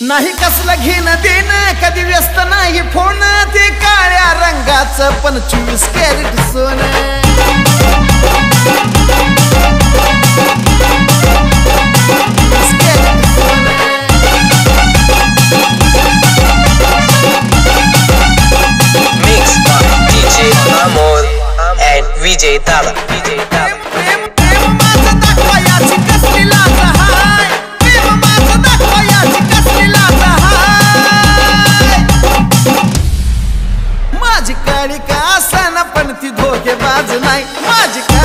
नाही कसलं घेणं देणं कधी व्यस्त नाही फोन ते काळ्या रंगाचं चोवीस कॅरेट सोन. विजय दादा धोकेबाज नाही. माझी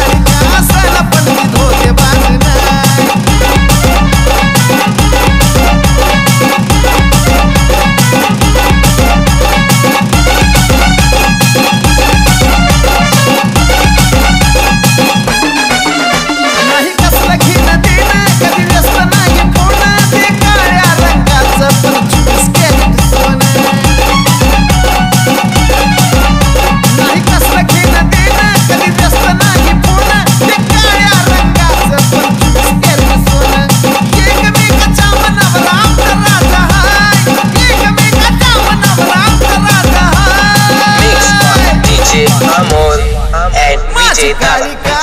Cheetah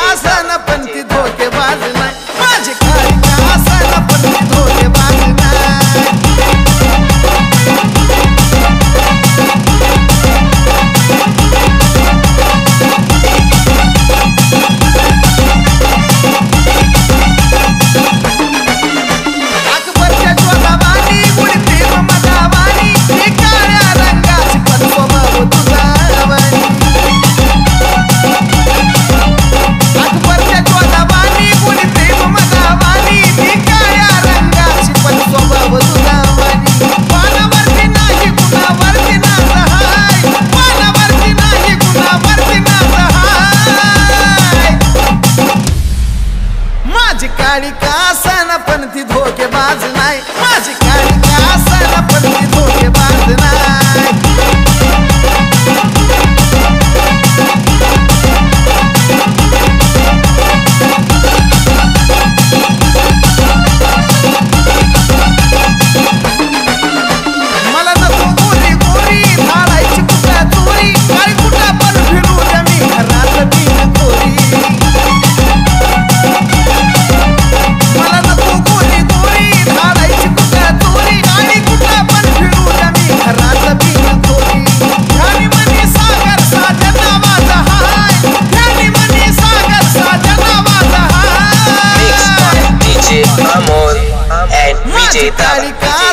काळी कासन पण ती धोकेबाज नाही. माझी काळी कासन पण ती की तरीका